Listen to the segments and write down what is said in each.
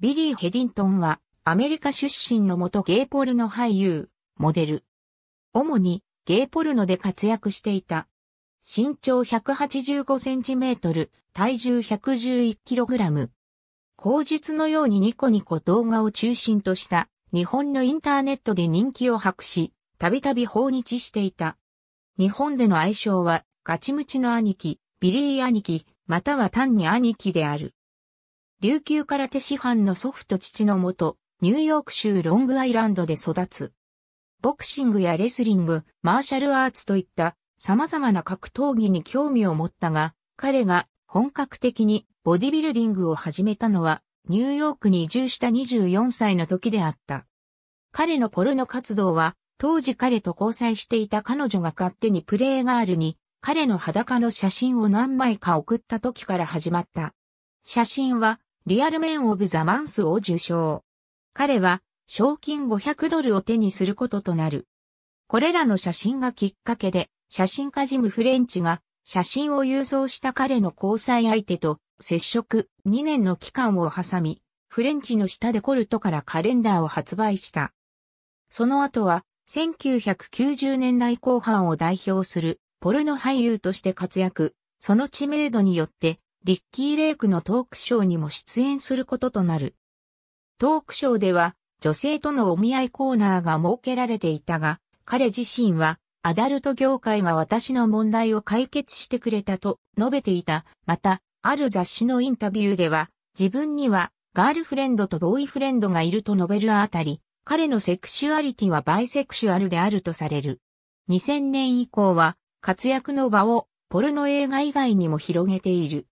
ビリー・ヘリントンはアメリカ出身の元ゲイポルノ俳優、モデル。主にゲイポルノで活躍していた。身長185センチメートル、体重111キログラム。後述のようにニコニコ動画を中心とした日本のインターネットで人気を博し、たびたび訪日していた。日本での愛称はガチムチの兄貴、ビリー兄貴、または単に兄貴である。琉球空手師範の祖父と父のもと、ニューヨーク州ロングアイランドで育つ。ボクシングやレスリング、マーシャルアーツといった様々な格闘技に興味を持ったが、彼が本格的にボディビルディングを始めたのはニューヨークに移住した24歳の時であった。彼のポルノ活動は当時彼と交際していた彼女が勝手にプレイガールに彼の裸の写真を何枚か送った時から始まった。写真はリアルメンオブザマンスを受賞。彼は賞金500ドルを手にすることとなる。これらの写真がきっかけで写真家ジム・フレンチが写真を郵送した彼の交際相手と接触2年の期間を挟み、フレンチの下でコルトからカレンダーを発売した。その後は1990年代後半を代表するポルノ俳優として活躍、その知名度によってリッキー・レイクのトークショーにも出演することとなる。トークショーでは女性とのお見合いコーナーが設けられていたが、彼自身はアダルト業界が私の問題を解決してくれたと述べていた。また、ある雑誌のインタビューでは、自分にはガールフレンドとボーイフレンドがいると述べるあたり、彼のセクシュアリティはバイセクシュアルであるとされる。2000年以降は活躍の場をポルノ映画以外にも広げている。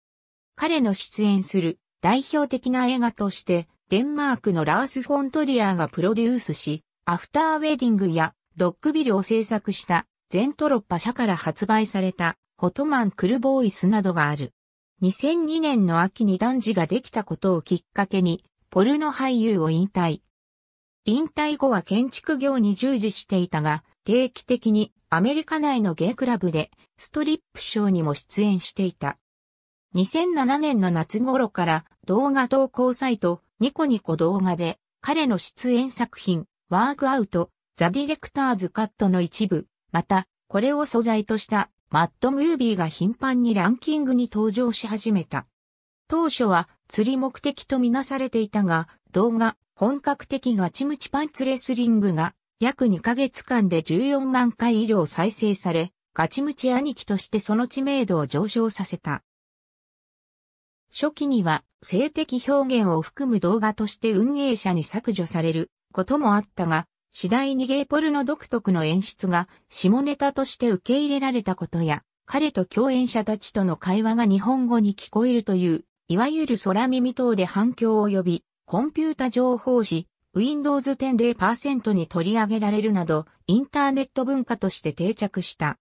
彼の出演する代表的な映画として、デンマークのラース・フォントリアーがプロデュースし、アフターウェディングやドッグビルを制作したゼントロッパ社から発売されたホトマンクルボーイスなどがある。2002年の秋に男児ができたことをきっかけに、ポルノ俳優を引退。引退後は建築業に従事していたが、定期的にアメリカ内のゲイクラブでストリップショーにも出演していた。2007年の夏頃から動画投稿サイトニコニコ動画で彼の出演作品ワークアウトザ・ディレクターズ・カットの一部、また、これを素材としたマッドムービーが頻繁にランキングに登場し始めた。当初は釣り目的とみなされていたが、動画、本格的ガチムチパンツレスリングが約2ヶ月間で14万回以上再生され、ガチムチ兄貴としてその知名度を上昇させた。初期には性的表現を含む動画として運営者に削除されることもあったが、次第にゲイポルの独特の演出が下ネタとして受け入れられたことや、彼と共演者たちとの会話が日本語に聞こえるという、いわゆる空耳等で反響を呼び、コンピュータ情報誌、Windows 10 0%に取り上げられるなど、インターネット文化として定着した。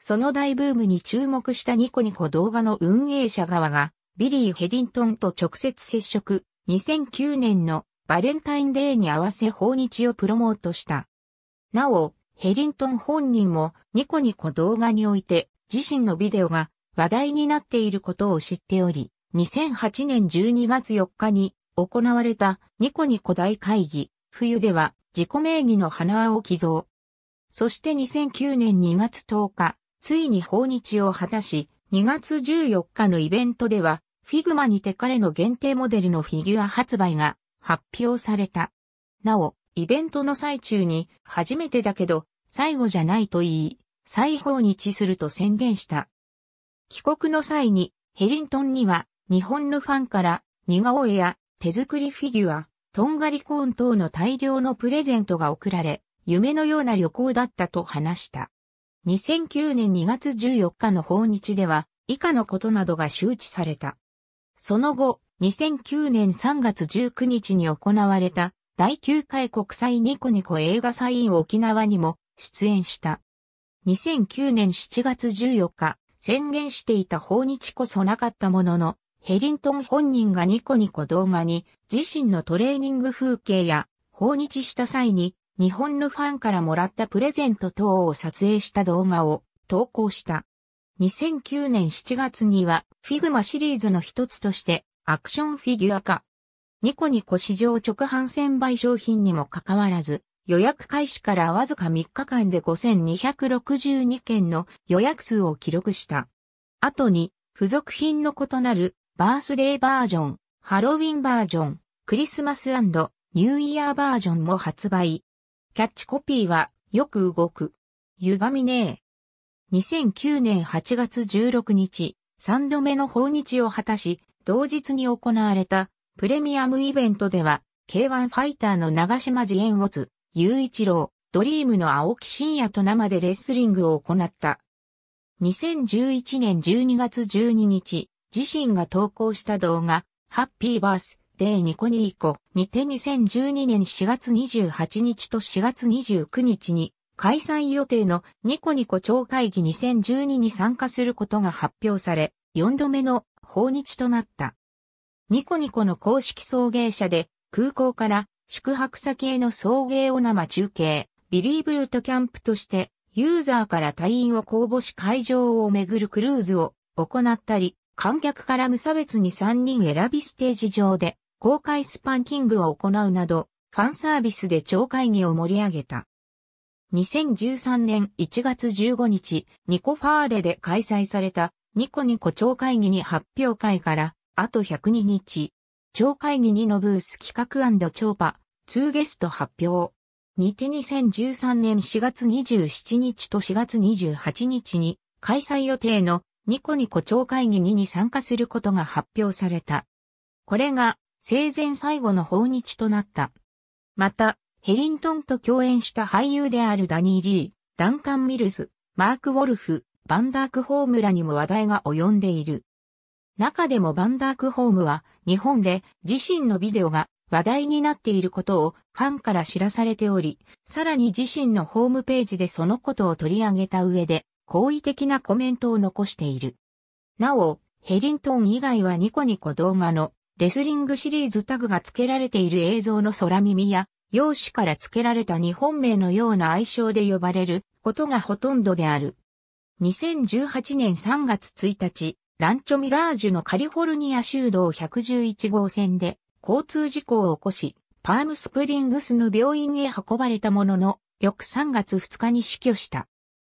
その大ブームに注目したニコニコ動画の運営者側が、ビリー・ヘリントンと直接接触、2009年のバレンタインデーに合わせ訪日をプロモートした。なお、ヘリントン本人もニコニコ動画において自身のビデオが話題になっていることを知っており、2008年12月4日に行われたニコニコ大会議、冬では自己名義の花輪を寄贈。そして2009年2月10日、ついに訪日を果たし、2月14日のイベントでは、フィグマにて彼の限定モデルのフィギュア発売が発表された。なお、イベントの最中に、初めてだけど、最後じゃないと言い、再訪日すると宣言した。帰国の際に、ヘリントンには、日本のファンから、似顔絵や手作りフィギュア、とんがりコーン等の大量のプレゼントが贈られ、夢のような旅行だったと話した。2009年2月14日の訪日では、以下のことなどが周知された。その後、2009年3月19日に行われた第9回国際ニコニコ映画祭イン沖縄にも出演した。2009年7月14日、宣言していた訪日こそなかったものの、ヘリントン本人がニコニコ動画に自身のトレーニング風景や訪日した際に日本のファンからもらったプレゼント等を撮影した動画を投稿した。2009年7月にはフィグマシリーズの一つとしてアクションフィギュア化。ニコニコ市場直販専売商品にもかかわらず、予約開始からわずか3日間で5262件の予約数を記録した。後に、付属品の異なるバースデーバージョン、ハロウィンバージョン、クリスマスニューイヤーバージョンも発売。キャッチコピーは、よく動く。歪みねえ。2009年8月16日、3度目の訪日を果たし、同日に行われたプレミアムイベントでは、K1 ファイターの長島自演オツ、雄一郎、ドリームの青木真也と生でレスリングを行った。2011年12月12日、自身が投稿した動画、ハッピーバースデーニコニーコにて2012年4月28日と4月29日に開催予定のニコニコ超会議2012に参加することが発表され、4度目の訪日となった。ニコニコの公式送迎車で空港から宿泊先への送迎を生中継、ビリーブルートキャンプとしてユーザーから隊員を公募し会場を巡るクルーズを行ったり、観客から無差別に3人選びステージ上で公開スパンキングを行うなど、ファンサービスで超会議を盛り上げた。2013年1月15日、ニコファーレで開催されたニコニコ超会議に発表会からあと102日、超会議2のブース企画超パ、2ゲスト発表。にて2013年4月27日と4月28日に開催予定のニコニコ超会議2に参加することが発表された。これが生前最後の訪日となった。また、ヘリントンと共演した俳優であるダニー・リー、ダンカン・ミルス、マーク・ウォルフ、バンダーク・ホームらにも話題が及んでいる。中でもバンダークホームは日本で自身のビデオが話題になっていることをファンから知らされており、さらに自身のホームページでそのことを取り上げた上で好意的なコメントを残している。なお、ヘリントン以外はニコニコ動画のレスリングシリーズタグが付けられている映像の空耳や、容姿から付けられた日本名のような愛称で呼ばれることがほとんどである。2018年3月1日、ランチョミラージュのカリフォルニア州道111号線で交通事故を起こし、パームスプリングスの病院へ運ばれたものの、翌3月2日に死去した。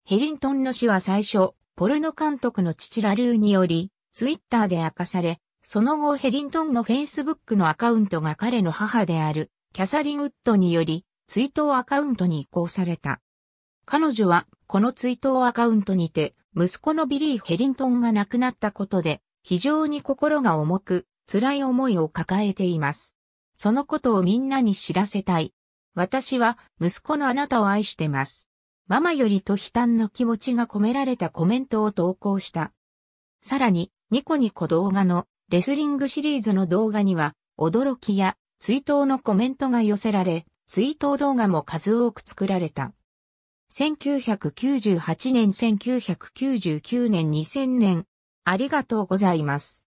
ヘリントンの死は最初、ポルノ監督の父ラルーにより、ツイッターで明かされ、その後ヘリントンのフェイスブックのアカウントが彼の母である、キャサリン・ウッドにより、追悼アカウントに移行された。彼女は、この追悼アカウントにて、息子のビリー・ヘリントンが亡くなったことで、非常に心が重く、辛い思いを抱えています。そのことをみんなに知らせたい。私は息子のあなたを愛してます。ママよりと悲嘆の気持ちが込められたコメントを投稿した。さらに、ニコニコ動画のレスリングシリーズの動画には、驚きや追悼のコメントが寄せられ、追悼動画も数多く作られた。1998年1999年2000年。ありがとうございます。